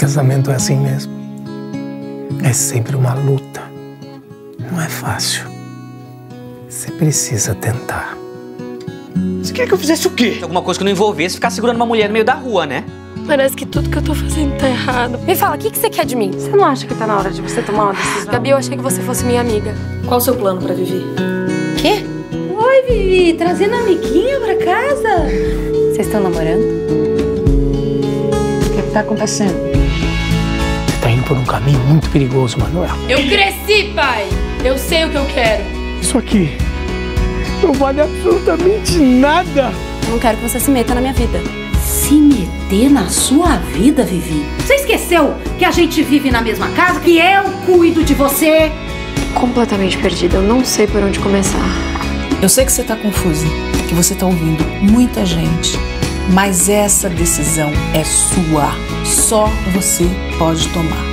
Casamento é assim mesmo. É sempre uma luta. Não é fácil. Você precisa tentar. Você quer que eu fizesse o quê? Alguma coisa que não envolvesse ficar segurando uma mulher no meio da rua, né? Parece que tudo que eu tô fazendo tá errado. Me fala, o que, que você quer de mim? Você não acha que tá na hora de você tomar uma decisão? Gabi, eu achei que você fosse minha amiga. Qual o seu plano pra Vivi? Quê? Oi, Vivi, trazendo amiguinha pra casa? Vocês estão namorando? O que, que tá acontecendo? Tá por um caminho muito perigoso, Manuel. Eu cresci, pai! Eu sei o que eu quero. Isso aqui não vale absolutamente nada. Eu não quero que você se meta na minha vida. Se meter na sua vida, Vivi? Você esqueceu que a gente vive na mesma casa? Que eu cuido de você? Completamente perdida, eu não sei por onde começar. Eu sei que você está confusa, que você está ouvindo muita gente, mas essa decisão é sua. Só você pode tomar.